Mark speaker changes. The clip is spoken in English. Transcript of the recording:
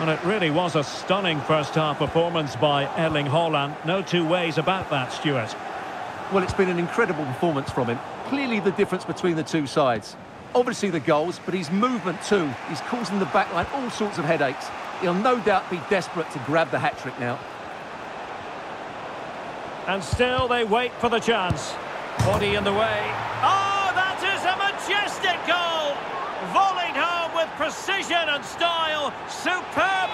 Speaker 1: And it really was a stunning first-half performance by Erling Haaland. No two ways about that, Stuart.
Speaker 2: Well, it's been an incredible performance from him. Clearly the difference between the two sides. Obviously the goals, but his movement too. He's causing the backline all sorts of headaches. He'll no doubt be desperate to grab the hat-trick now.
Speaker 1: And still they wait for the chance. Body in the way. Oh, precision and style. Superbly done.